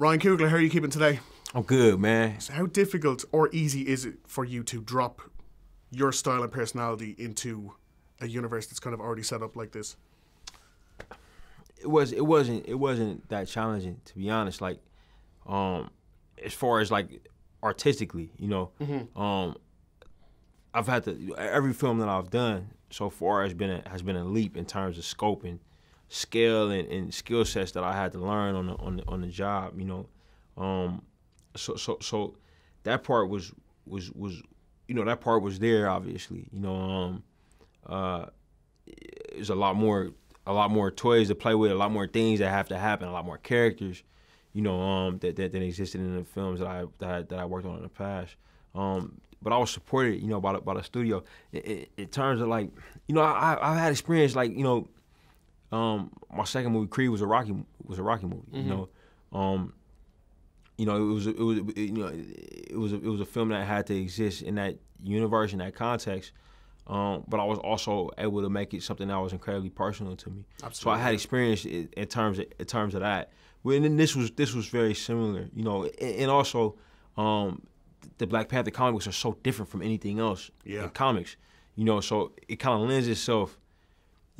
Ryan Coogler, how are you keeping today? I'm good, man. So how difficult or easy is it for you to drop your style and personality into a universe that's kind of already set up like this? It was it wasn't it wasn't that challenging to be honest. Like, um, as far as like artistically, you know, um, I've had to every film that I've done so far has been a, has been a leap in terms of scope and scale and, and skill sets that I had to learn on the on the, on the job. You know, um, so so so that part was was was you know that part was there obviously. You know, um, uh, there's a lot more a lot more toys to play with, a lot more things that have to happen, a lot more characters. You know, um, that, that that existed in the films that I that that I worked on in the past. Um, but I was supported, you know, by the, by the studio. In, in, in terms of like, you know, I I've had experience like, you know, um, my second movie Creed was a Rocky was a Rocky movie. You know, um, you know it was it was it, you know it was a, it was a film that had to exist in that universe in that context. Um, but I was also able to make it something that was incredibly personal to me. So I had experience in, in terms of, in terms of that. Well, and then this was this was very similar, you know, and, and also um, the Black Panther comics are so different from anything else Yeah. in comics, you know. So it kind of lends itself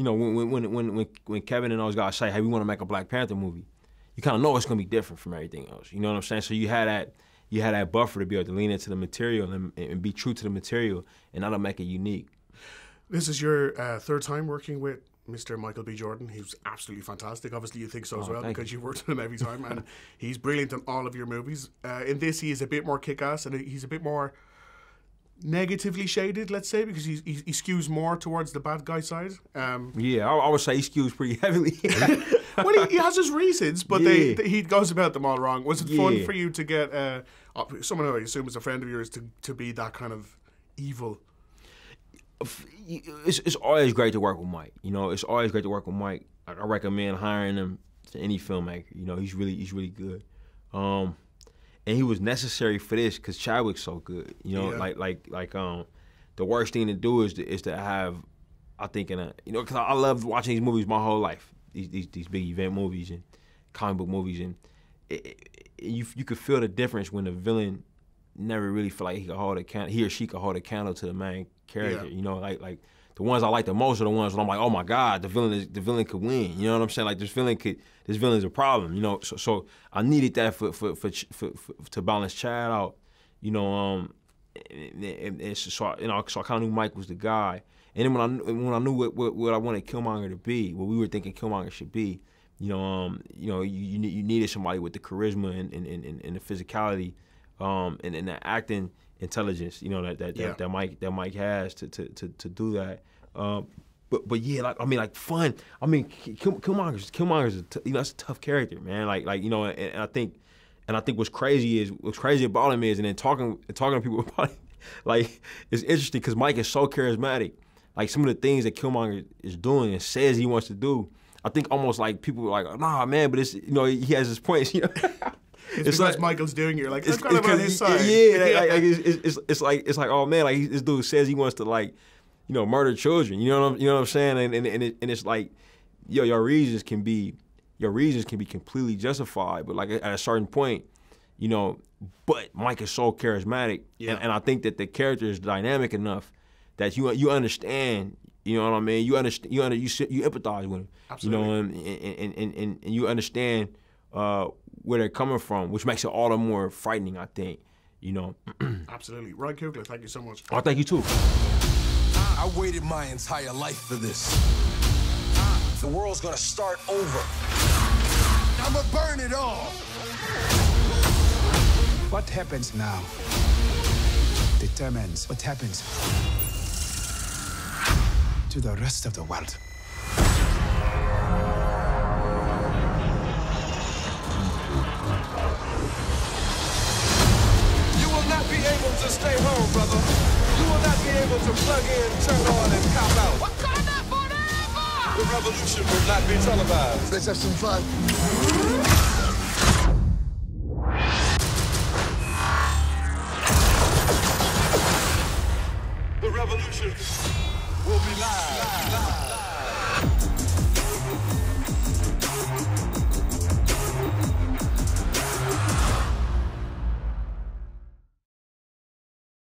you know, when when when when when Kevin and those guys say, "Hey, we want to make a Black Panther movie," you kind of know it's gonna be different from everything else. You know what I'm saying? So you had that you had that buffer to be able to lean into the material and, and be true to the material, and that'll make it unique. This is your uh, third time working with Mr. Michael B. Jordan. He's absolutely fantastic. Obviously, you think so as well Oh, thank because you. you've worked with him every time, and he's brilliant in all of your movies. Uh, in this, he is a bit more kick-ass, and he's a bit more negatively shaded, let's say, because he, he skews more towards the bad guy side. Um, Yeah, I, I would say he skews pretty heavily. well, he, he has his reasons, but they, Yeah. they- he goes about them all wrong. Was it fun for you to get uh, uh, someone who I assume is a friend of yours to, to be that kind of evil? it's, it's always great to work with Mike. You know, it's always great to work with Mike. I, I recommend hiring him to any filmmaker. You know, he's really he's really good. Um, and he was necessary for this because Chadwick's so good. You know, Yeah. like like like um, the worst thing to do is to, is to have, I think in a you know because I, I loved watching these movies my whole life. These these, these big event movies and comic book movies and it, it, you you could feel the difference when the villain never really feel like he could hold a he or she could hold a candle to the main character. Yeah. You know, like like the ones I like the most are the ones where I'm like, oh my god, the villain is the villain could win. You know what I'm saying? Like this villain could this villain's a problem. You know, so so I needed that for for for, for, for to balance Chad out. You know, um, and, and, and so I, you know, so I kind of knew Mike was the guy. And then when I when I knew what, what, what I wanted Killmonger to be, what we were thinking Killmonger should be, you know, um, you know, you you, you needed somebody with the charisma and and, and, and the physicality, um, and, and the acting intelligence, you know, that that, Yeah. that, that Mike that Mike has to to to, to do that. Um, but but yeah, like I mean, like fun. I mean, Kill, Killmonger's t- you know that's a tough character, man. Like like you know, and, and I think and I think what's crazy is what's crazy about him is, and then talking talking to people about it, like it's interesting because Mike is so charismatic. Like some of the things that Killmonger is doing and says he wants to do, I think almost like people are like, nah, man, but it's you know he has his points. You know? It's, because Michael's doing it. You're like, it's, kind of on his side. Yeah, like, like, like, it's, it's, it's, it's like it's like oh man, like this dude says he wants to like, you know, murder children. You know what I'm, you know what I'm saying? And and and, it, and it's like, yo, your reasons can be your reasons can be completely justified, but like at a certain point, you know. But Mike is so charismatic, Yeah. and, and I think that the character is dynamic enough that you you understand. You know what I mean? You understand. You under, you you empathize with him. Absolutely. You know, and and, and, and, and you understand uh, where they're coming from, which makes it all the more frightening. I think. You know. Absolutely. Ryan Coogler, thank you so much. oh, thank you too. I waited my entire life for this. The world's gonna start over. I'ma burn it all. What happens now determines what happens to the rest of the world. Able to plug in, turn on, and cop out. Wakanda forever! The revolution will not be televised. Let's have some fun. The revolution will be live.